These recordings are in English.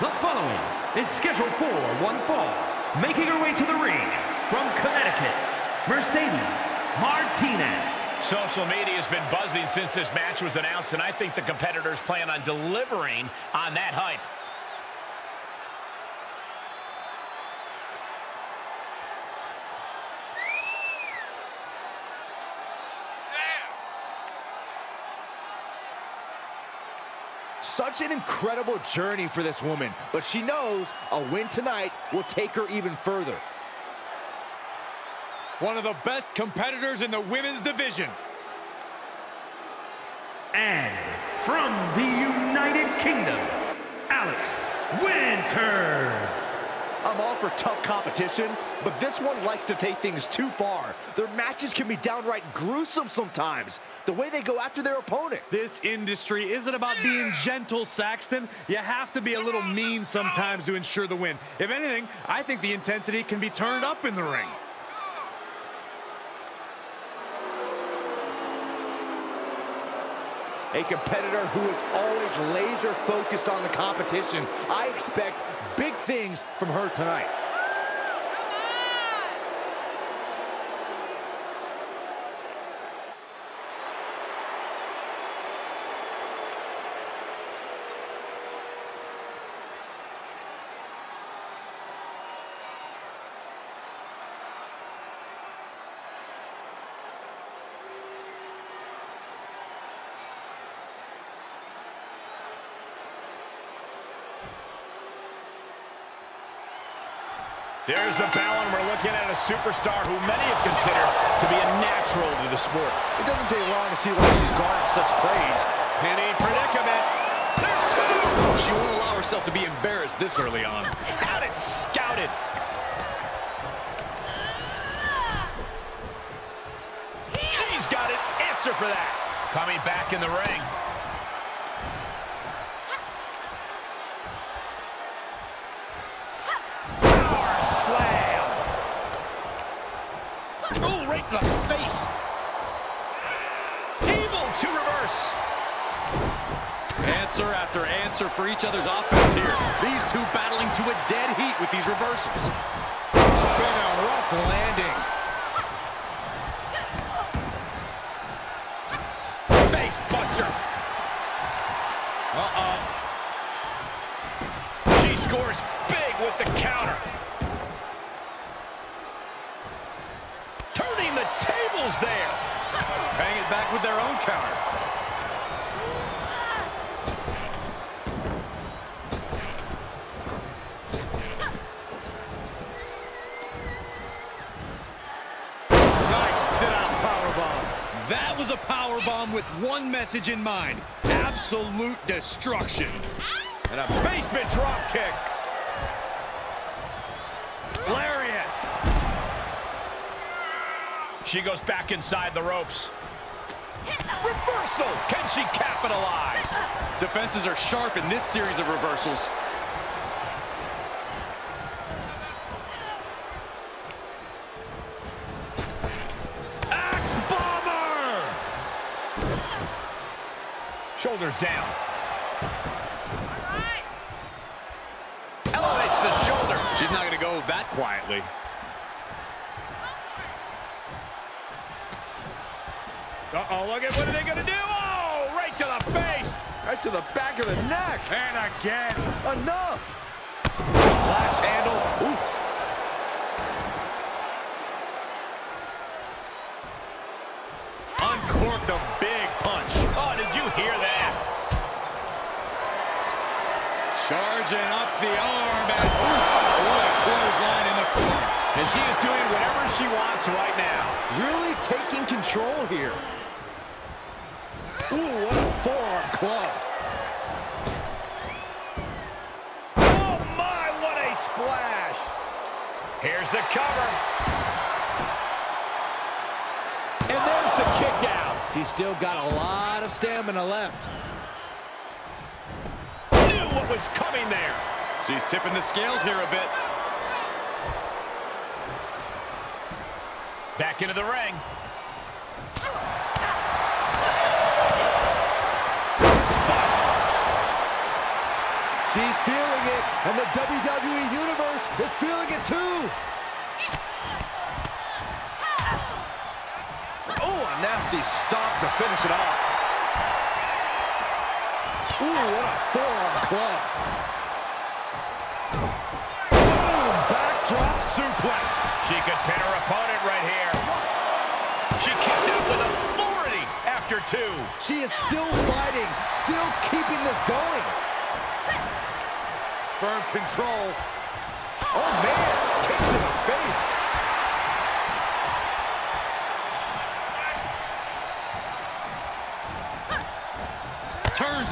The following is scheduled for one fall, making her way to the ring from Connecticut, Mercedes Martinez. Social media has been buzzing since this match was announced, and I think the competitors plan on delivering on that hype. Such an incredible journey for this woman, but she knows a win tonight will take her even further. One of the best competitors in the women's division. And from the United Kingdom, Alex Windsor. I'm all for tough competition, but this one likes to take things too far. Their matches can be downright gruesome sometimes, the way they go after their opponent. This industry isn't about being gentle, Saxton. You have to be a little mean sometimes to ensure the win. If anything, I think the intensity can be turned up in the ring. A competitor who is always laser focused on the competition. I expect big things from her tonight. There's the bell, and we're looking at a superstar who many have considered to be a natural to the sport. It doesn't take long to see why she's garnered such praise. Penny predicament. There's two. She won't allow herself to be embarrassed this early on. Had it scouted. She's got an answer for that. Coming back in the ring. Answer for each other's offense here. These two battling to a dead heat with these reversals. Been a rough landing. Face buster. Uh-oh. She scores big with the counter. Turning the tables there. Bang it back with their own counter. With one message in mind. Absolute destruction. And a basement drop kick. Lariat. She goes back inside the ropes. Reversal. Can she capitalize? Defenses are sharp in this series of reversals. Shoulders down. Elevates the shoulder. She's not going to go that quietly. Uh-oh, look at what are they going to do? Oh, right to the face. Right to the back of the neck. And again. Enough. Last handle. Oof. Uncorked a big punch. Oh, did you hear that? Charging up the arm and ooh, what a clothesline in the corner. And she is doing whatever she wants right now. Really taking control here. Ooh, what a forearm club. Oh, my, what a splash. Here's the cover. And there's the kick out. She's still got a lot of stamina left. What was coming there. She's tipping the scales here a bit. Back into the ring. She's feeling it, and the WWE Universe is feeling it too. Oh, a nasty stop to finish it off. Ooh, what a forearm club. Boom! Backdrop suplex. She could pin her opponent right here. She kicks out with authority after two. She is still fighting, still keeping this going. Firm control. Oh, man, kick to the face.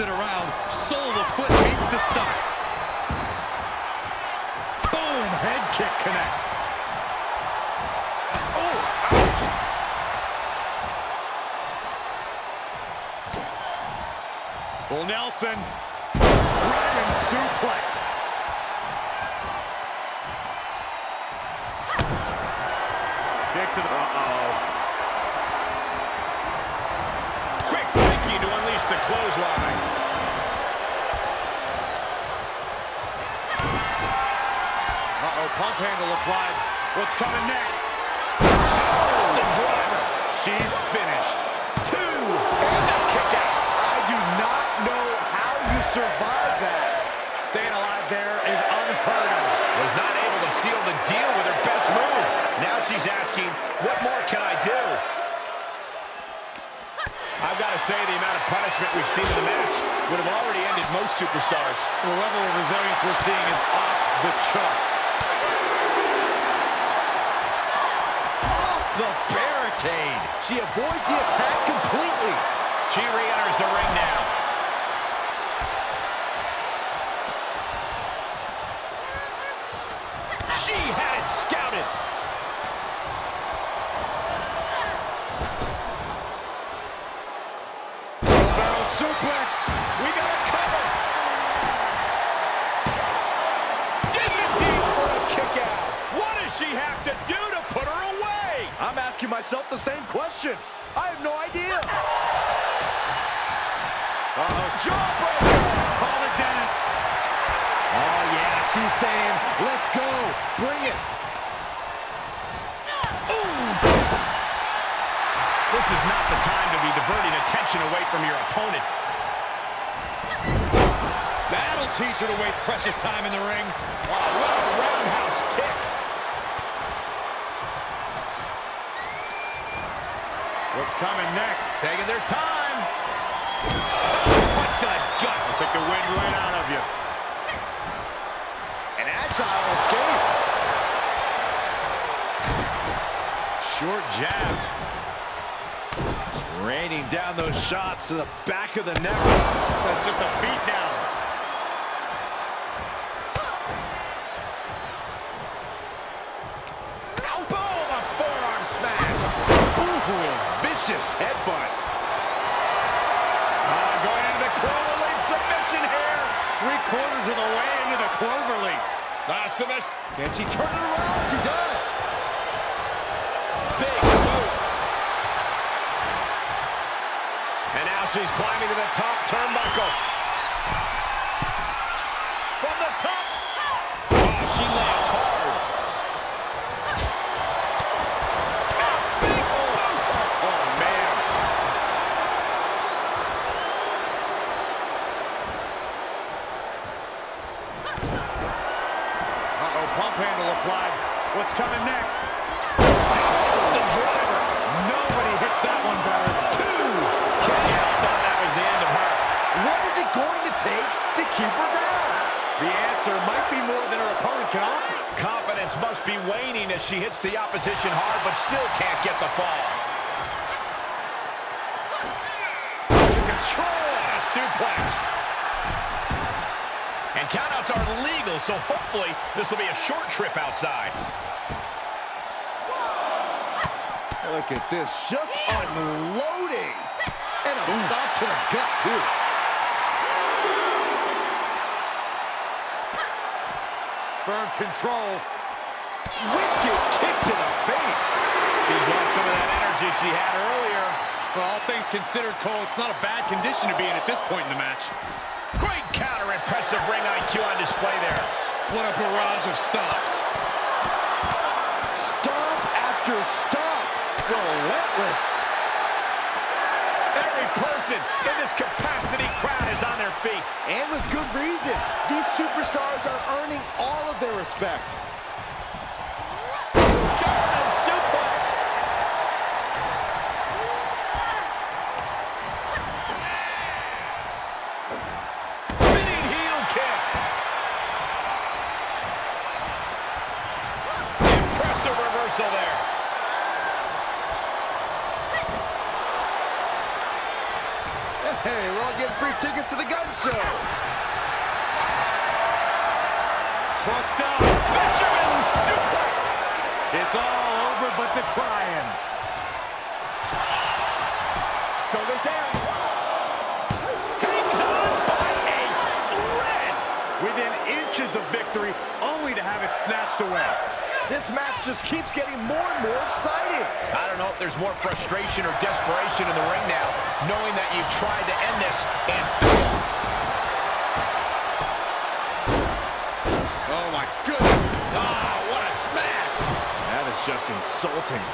It around. Sole of the foot meets the stomach. Boom! Head kick connects. Oh, ouch. Full Nelson. Dragon suplex. Handle applied. What's coming next? Driver. She's. Two, and the kick out. I do not know how you survive that. Staying alive there is unheard of. Was not able to seal the deal with her best move. Now she's asking, what more can I do? I've got to say, the amount of punishment we've seen in the match would have already ended most superstars. The level of resilience we're seeing is off the charts. Off the barricade. She avoids the attack completely. She re-enters the ring now. She had it scouted. Barrel suplex. We got a cover. Dignity for a kick out. What does she have to do to put her away? I'm asking myself the same question. I have no idea. Uh-oh, jawbreaker. Call it, Dennis. Oh, yeah, she's saying, let's go. Bring it. This is not the time to be diverting attention away from your opponent. That'll teach her to waste precious time in the ring. Oh, what a roundhouse kick. What's coming next? Taking their time. Punch to the gut. I'll take the wind right out of you. An agile escape. Short jab. Raining down those shots to the back of the neck. That's just a beat down. Ow, boom, a forearm smack. Ooh, a vicious headbutt. Uh, going into the cloverleaf submission here. Three quarters of the way into the cloverleaf. Ah. Can she turn it around? She does. Big boot. And now she's climbing to the top turnbuckle. From the top. Oh, she lands hard. A big boot. Oh, man. Uh-oh, handle applied. What's coming next? Nelson driver. Nobody hits that one better. Two. Kick out. Thought that was the end of her. What is it going to take to keep her down? The answer might be more than her opponent can offer. Confidence must be waning as she hits the opposition hard, but still can't get the fall. Control and a suplex. And countouts are legal, so hopefully this will be a short trip outside. Look at this, just unloading. And a stop to the gut, too. Firm control. Wicked kick to the face. She's lost some of that energy she had earlier. Well, all things considered, Cole, it's not a bad condition to be in at this point in the match. Great counter, impressive ring IQ on display there. What a barrage of stops. Stop after stop. Relentless. Every person in this capacity crowd is on their feet. And with good reason. These superstars are earning all of their respect. Hey, we're all getting free tickets to the gun show. Hooked up. Fisherman suplex. It's all over but the crying. Shoulders down. Hangs on by a thread. Within inches of victory, only to have it snatched away. This match just keeps getting more and more exciting. I don't know if there's more frustration or desperation in the ring now, knowing that you've tried to end this and failed. Oh, my goodness. Ah, what a smash! That is just insulting.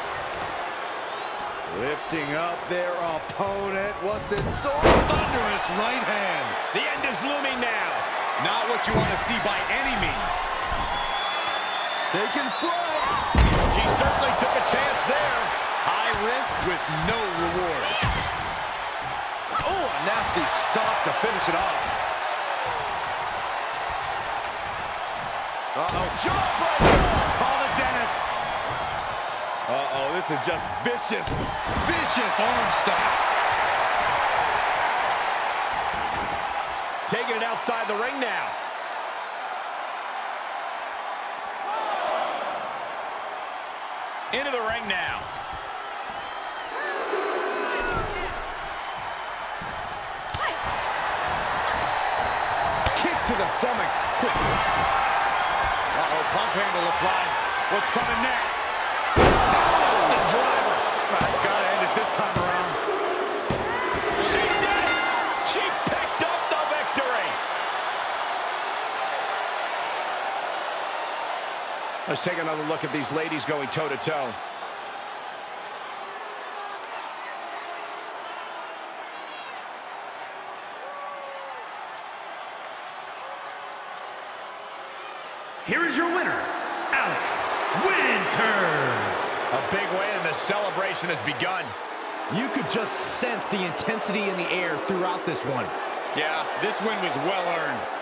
Lifting up their opponent. What's in store? Thunderous right hand. The end is looming now. Not what you want to see by any means. Taking flight. She certainly took a chance there. High risk with no reward. Nasty stop to finish it off. Uh-oh. Jawbreaker. Call the dentist. Uh-oh, this is just vicious, vicious arm stop. Taking it outside the ring now. Into the ring now. Stomach. Uh-oh, pump handle applied. What's coming next? She did it. She picked up the victory. Let's take another look at these ladies going toe-to-toe. -to -toe. Your winner, Alex Windsor. A big win and the celebration has begun. You could just sense the intensity in the air throughout this one. Yeah, this win was well earned.